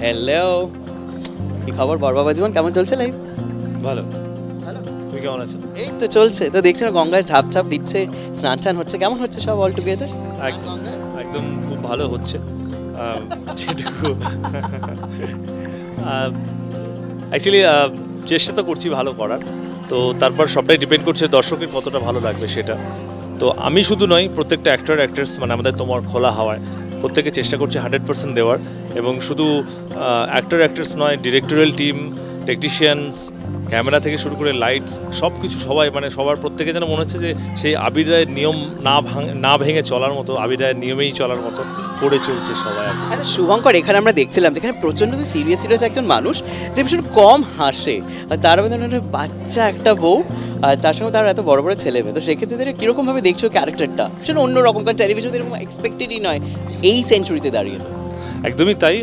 Hello কি খবর বরবাবা জীবন? কেমন চলছে লাইফ ভালো। ভালো? তুমি কেমন আছো? এই তো চলছে। তো দেখছি না গঙ্গায় ঝাপ ঝাপ দিচ্ছে স্নান টান হচ্ছে। কেমন হচ্ছে সব অল টুগেদার একদম একদম খুব ভালো হচ্ছে। যেটুকু। অ্যাকচুয়ালি চেষ্টা তো করছি ভালো করার। তো তারপর সবটাই ডিপেন্ড করছে দর্শকের কতটা ভালো লাগবে সেটা। তো আমি শুধু নয় প্রত্যেকটা অ্যাক্টর অ্যাক্ট্রেস মানে আমাদের তোমার খোলা হাওয়ায় প্রত্যেকে চেষ্টা করছে হান্ড্রেড পার্সেন্ট দেওয়ার এবং শুধু অ্যাক্টর অ্যাক্ট্রেস নয় ডিরেক্টোরিয়াল টিম টেকনিশিয়ানস ক্যামেরা থেকে শুরু করে লাইটস সব কিছু সবাই মানে সবার প্রত্যেকে যেন মনে হচ্ছে যে সেই আবির রায়ের নিয়ম না ভাঙ না ভেঙে চলার মতো আবির রায়ের নিয়মেই চলার মতো করে চলছে সবাই। আচ্ছা শুভঙ্কর এখানে আমরা দেখছিলাম যেখানে প্রচণ্ড সিরিয়াস সিরিয়াস একজন মানুষ যে ভীষণ কম হাসে। আর তার মধ্যে বাচ্চা একটা বউ আর তার সঙ্গে তার এত বড় বড় ছেলে মেয়ে। তো সেক্ষেত্রে তারা কীরকম ভাবে দেখছ ক্যারেক্টারটা ভীষণ অন্যরকম কারণ টেলিভিশন এরকম এক্সপেক্টেডই নয় এই সেঞ্চুরিতে দাঁড়িয়ে। তো একদমই তাই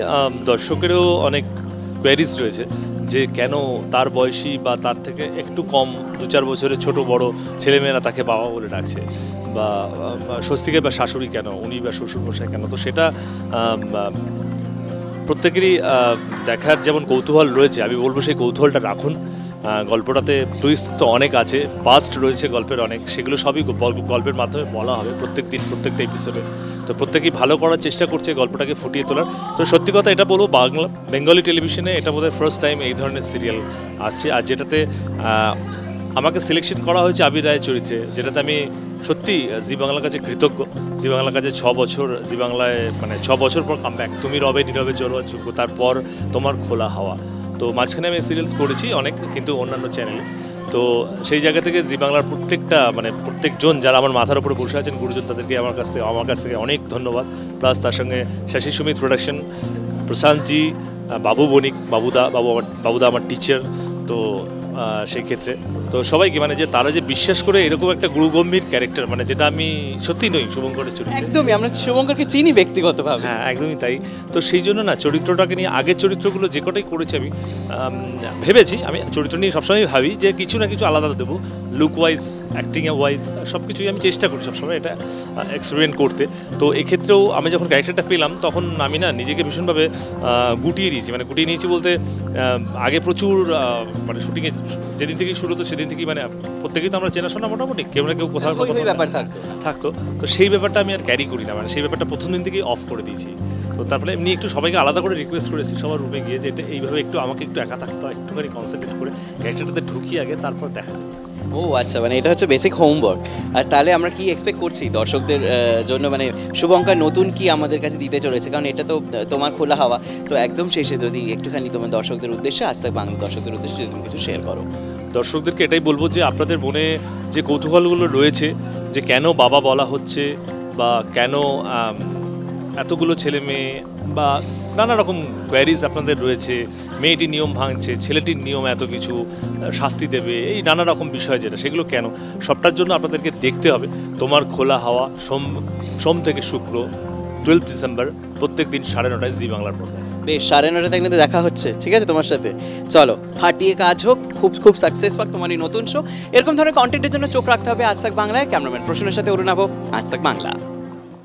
দর্শকেরও অনেক কোয়ারিজ রয়েছে। যে কেন তার বয়সী বা তার থেকে একটু কম, দু চার বছরের ছোট বড় ছেলেমেয়েরা তাকে বাবা বলে ডাকছে? বা স্বস্তিকে বা শাশুড়ি কেন? উনি বা শ্বশুরমশাই কেন? তো সেটা প্রত্যেকেরই দেখার যেমন কৌতূহল রয়েছে, আমি বলব সেই কৌতূহলটা রাখুন। গল্পটাতে টুইস্ট তো অনেক আছে পাস্ট রয়েছে গল্পের অনেক, সেগুলো সবই গল্পের মাধ্যমে বলা হবে প্রত্যেক দিন, প্রত্যেকটা এপিসোডে তো প্রত্যেকেই ভালো করার চেষ্টা করছে গল্পটাকে ফুটিয়ে তোলার। তো সত্যি কথা এটা বলব, বাংলা বেঙ্গলি টেলিভিশনে এটা বোধহয় ফার্স্ট টাইম এই ধরনের সিরিয়াল আসছে। আর যেটাতে আমাকে সিলেকশন করা হয়েছে আবির রায়ের চরিত্রে, যেটাতে আমি সত্যি জি বাংলার কাছে কৃতজ্ঞ। জি বাংলার কাছে ছ বছর, জি বাংলায় মানে ছ বছর পর কামব্যাক তুমি রবে নীরবে জড়োয়া যোগ্য তারপর তোমার খোলা হাওয়া। তো মাঝখানে আমি সিরিয়ালস করেছি অনেক, কিন্তু অন্যান্য চ্যানেলে তো সেই জায়গা থেকে জি বাংলার প্রত্যেকটা মানে প্রত্যেকজন যারা আমার মাথার উপরে বসে আছেন, গুরুজন, তাদেরকে আমার কাছ থেকে আমার কাছ থেকে অনেক ধন্যবাদ। প্লাস তার সঙ্গে শশী সুমিত প্রোডাকশন প্রশান্তজি বাবু বণিক, বাবুদা, বাবু আমার বাবুদা আমার টিচার তো সেই ক্ষেত্রে তো সবাইকে মানে যে তারা যে বিশ্বাস করে এরকম একটা গুরুগম্ভীর ক্যারেক্টার মানে যেটা আমি সত্যি নই শুভঙ্করের চরিত্র। একদমই আমরা শুভঙ্করকে চিনি ব্যক্তিগতভাবে। হ্যাঁ একদমই তাই। তো সেই জন্য না চরিত্রটাকে নিয়ে আগের চরিত্রগুলো যে কটাই করেছি আমি ভেবেছি আমি চরিত্র নিয়ে সবসময় ভাবি যে কিছু না কিছু আলাদা দেবো। লুক ওয়াইজ অ্যাক্টিং ওয়াইজ সব কিছুই আমি চেষ্টা করি সবসময় এটা এক্সপেরিমেন্ট করতে। তো এক্ষেত্রেও আমি যখন ক্যারেক্টারটা পেলাম তখন আমি না নিজেকে ভীষণভাবে গুটিয়ে নিয়েছি। মানে গুটিয়ে নিয়েছি বলতে আগে প্রচুর মানে শুটিংয়ে যেদিন থেকেই শুরু হতো সেদিন থেকেই মানে প্রত্যেকেই তো আমরা চেনাশোনা মোটামুটি কেউ না কেউ কোথাও ব্যাপার থাকতো। থাকতো। তো সেই ব্যাপারটা আমি আর ক্যারি করি না। মানে সেই ব্যাপারটা প্রথম দিন থেকেই অফ করে দিয়েছি। তো তারপরে এমনি একটু সবাইকে আলাদা করে রিকোয়েস্ট করেছি সবার রুমে গিয়ে যে এটা এইভাবে একটু আমাকে একটু একা থাকতে হয় একটুখানি কনসেন্ট্রেট করে ক্যারেক্টারটাতে ঢুকিয়ে আগে তারপর দেখা। ও আচ্ছা মানে এটা হচ্ছে বেসিক হোমওয়ার্ক আর তাহলে আমরা কি এক্সপেক্ট করছি? দর্শকদের জন্য মানে শুভঙ্কর নতুন কি আমাদের কাছে দিতে চলেছে? কারণ এটা তো তোমার খোলা হাওয়া। তো একদম শেষে যদি একটুখানি তোমার দর্শকদের উদ্দেশ্যে, আজ বাংলা দর্শকদের উদ্দেশ্যে যদি তুমি কিছু শেয়ার করো। দর্শকদেরকে এটাই বলব যে, আপনাদের মনে যে কৌতূহলগুলো রয়েছে, যে কেন বাবা বলা হচ্ছে বা কেন এতগুলো ছেলে মেয়ে বা নানা রকম কোয়ারিজ আপনাদের রয়েছে মেয়েটি নিয়ম ভাঙছে, ছেলেটির নিয়ম এত কিছু শাস্তি দেবে, এই নানা রকম বিষয় যেটা, সেগুলো কেন? সবটার জন্য আপনাদেরকে দেখতে হবে। তোমার খোলা হাওয়া সোম সোম থেকে শুক্র টুয়েলভ ডিসেম্বর প্রত্যেক দিন সাড়ে নটায় জি বাংলার পর বেশ, সাড়ে নটাতে কিন্তু দেখা হচ্ছে। ঠিক আছে তোমার সাথে? চলো, ফাটিয়ে কাজ হোক, খুব খুব সাকসেস পাক তোমার এই নতুন শো এরকম ধরনের কন্টেন্টের জন্য চোখ রাখতে হবে আজ তাক বাংলায়। ক্যামেরাম্যান প্রশ্নের সাথে অরুণাভ আজ তাক বাংলা।